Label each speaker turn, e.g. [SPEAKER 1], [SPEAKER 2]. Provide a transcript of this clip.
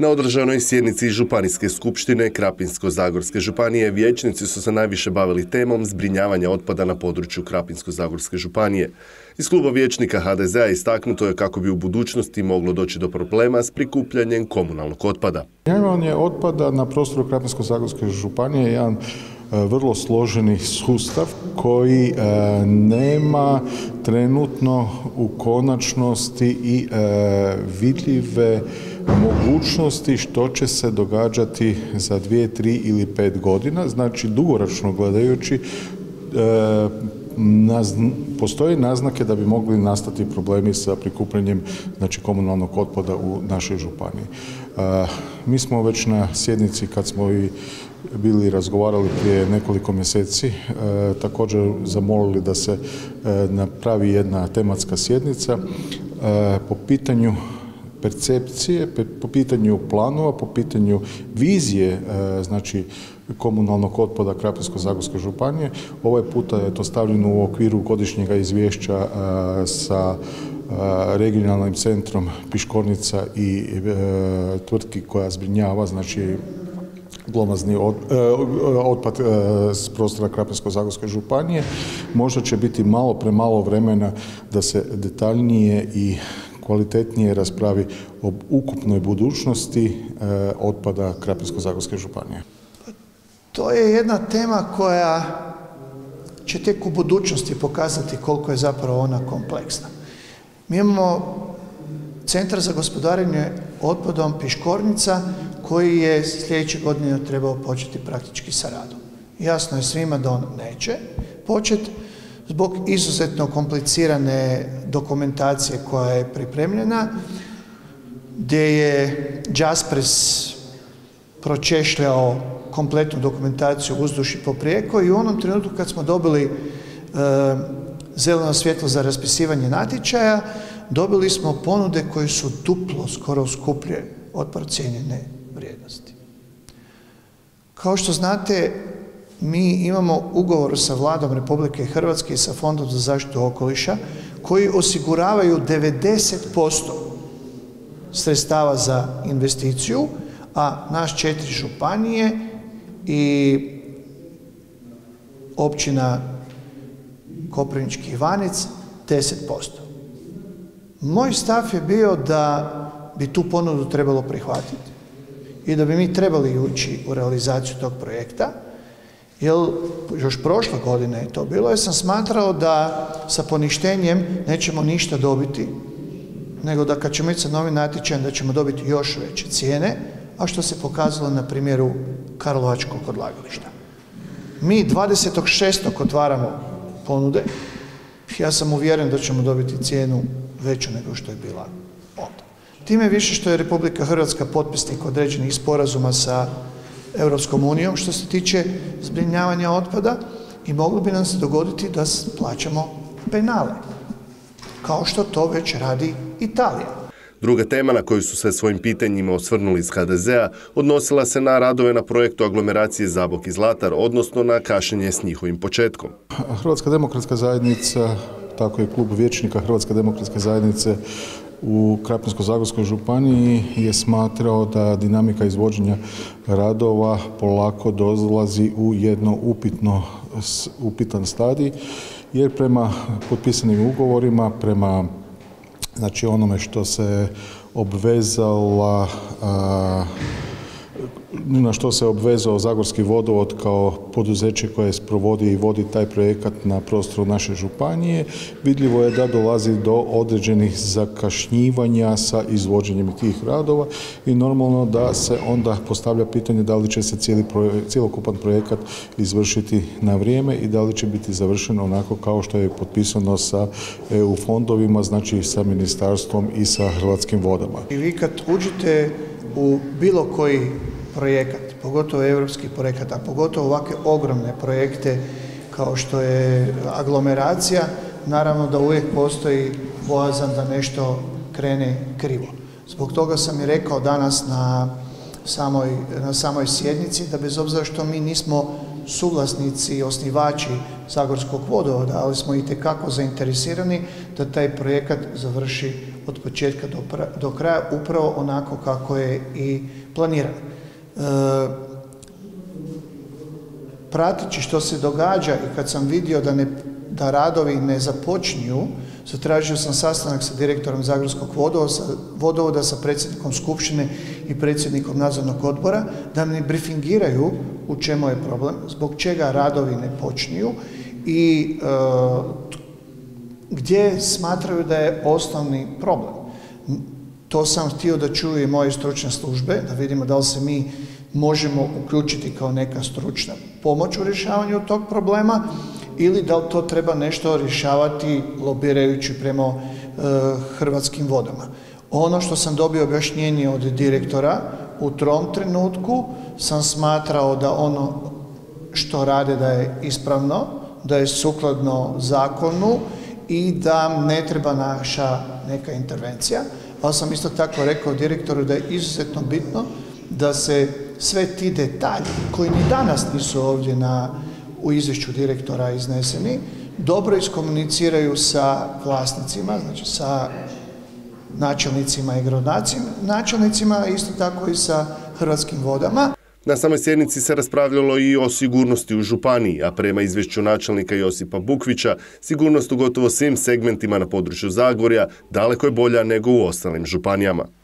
[SPEAKER 1] Na održanoj sjednici Županijske skupštine Krapinsko-Zagorske županije vijećnici su se najviše bavili temom zbrinjavanja otpada na području Krapinsko-Zagorske županije. Iz kluba vijećnika HDZ-a istaknuto je kako bi u budućnosti moglo doći do problema s prikupljanjem komunalnog otpada.
[SPEAKER 2] Zbrinjavanje otpada na prostoru Krapinsko-Zagorske županije je jedan E, vrlo složeni sustav koji e, nema trenutno u konačnosti i e, vidljive mogućnosti što će se događati za dvije, tri ili pet godina. Znači, dugoročno gledajući, postoje naznake da bi mogli nastati problemi sa prikupljanjem znači, komunalnog otpada u našoj županiji. Mi smo već na sjednici kad smo i bili razgovarali prije nekoliko mjeseci, e, također zamolili da se e, napravi jedna tematska sjednica e, po pitanju percepcije, po pitanju planova, po pitanju vizije, znači komunalnog otpada Krapinsko-Zagorske županije. Ovaj puta je to stavljeno u okviru godišnjega izvješća sa regionalnim centrom Piškornica i tvrtki koja zbrinjava, znači glomazni e, otpad e, s prostora Krapinsko-Zagorske županije. Možda će biti malo premalo vremena da se detaljnije i kvalitetnije raspravi o ukupnoj budućnosti e, otpada Krapinsko-Zagorske županije.
[SPEAKER 3] To je jedna tema koja će tek u budućnosti pokazati koliko je zapravo ona kompleksna. Mi imamo Centar za gospodarenje otpadom Piškornica koji je sljedeće godine trebao početi praktički sa radom. Jasno je svima da on neće početi zbog izuzetno komplicirane dokumentacije koja je pripremljena, gdje je Jaspers pročešljao kompletnu dokumentaciju uzduši po prijeko i u onom trenutku kad smo dobili e, zeleno svjetlo za raspisivanje natječaja, dobili smo ponude koje su duplo skoro skuplje od procijenjene vrijednosti. Kao što znate, mi imamo ugovor sa vladom Republike Hrvatske i sa Fondom za zaštitu okoliša koji osiguravaju 90% sredstava za investiciju, a naš četiri županije i općina Koprivnički Ivanec 10%. Moj stav je bio da bi tu ponudu trebalo prihvatiti i da bi mi trebali ući u realizaciju tog projekta, jer još prošle godine je to bilo, jer sam smatrao da sa poništenjem nećemo ništa dobiti, nego da kad ćemo ići sa novim natječajem da ćemo dobiti još veće cijene, a što se pokazalo na primjeru Karlovačkog odlagališta. Mi 26. otvaramo ponude, ja sam uvjeren da ćemo dobiti cijenu veću nego što je bila onda. Time više što je Republika Hrvatska potpisnik određenih sporazuma sa Europskom unijom što se tiče zbrinjavanja otpada i moglo bi nam se dogoditi da plaćamo penale, kao što to već radi Italija.
[SPEAKER 1] Druga tema na koju su se svojim pitanjima osvrnuli iz HDZ-a odnosila se na radove na projektu aglomeracije Zabok i Zlatar, odnosno na kašenje s njihovim početkom.
[SPEAKER 2] Hrvatska demokratska zajednica, tako i klub vječnika Hrvatske demokratske zajednice u Krapinsko-zagorskoj županiji je smatrao da dinamika izvođenja radova polako dolazi u jedno upitno, upitan stadij, jer prema potpisanim ugovorima, prema znači onome što se obvezala na što se obvezao Zagorski vodovod kao poduzeće koje sprovodi i vodi taj projekat na prostoru naše županije, vidljivo je da dolazi do određenih zakašnjivanja sa izvođenjem tih radova i normalno da se onda postavlja pitanje da li će se cijeli cjelokupan projekat izvršiti na vrijeme i da li će biti završeno onako kao što je potpisano sa EU fondovima, znači sa ministarstvom i sa Hrvatskim vodama.
[SPEAKER 3] I vi kad uđete u bilo koji projekat, pogotovo europski projekat, a pogotovo ovakve ogromne projekte kao što je aglomeracija, naravno da uvijek postoji bojazan da nešto krene krivo. Zbog toga sam i rekao danas na samoj, na samoj sjednici da bez obzira što mi nismo suvlasnici i osnivači Zagorskog vodovoda, ali smo i tekako zainteresirani da taj projekat završi od početka do, do kraja upravo onako kako je i planiran. Prateći što se događa i kad sam vidio da, ne, da radovi ne započinju, zatražio sam sastanak sa direktorom Zagorskog vodovoda, sa predsjednikom Skupštine i predsjednikom nadzornog odbora, da mi brifingiraju u čemu je problem, zbog čega radovi ne počinju i e, gdje smatraju da je osnovni problem. To sam htio da čuju i moje stručne službe, da vidimo da li se mi možemo uključiti kao neka stručna pomoć u rješavanju tog problema ili da li to treba nešto rješavati lobirajući prema e, hrvatskim vodama. Ono što sam dobio objašnjenje od direktora u trom trenutku sam smatrao da ono što rade da je ispravno, da je sukladno zakonu i da ne treba naša neka intervencija. Ali sam isto tako rekao direktoru da je izuzetno bitno da se sve ti detalji koji ni danas nisu ovdje na, u izvješću direktora izneseni, dobro iskomuniciraju sa vlasnicima, znači sa načelnicima i načelnicima, isto tako i sa Hrvatskim vodama.
[SPEAKER 1] Na samoj sjednici se raspravljalo i o sigurnosti u Županiji, a prema izvješću načelnika Josipa Bukvića, sigurnost u gotovo svim segmentima na području Zagorja daleko je bolja nego u ostalim županijama.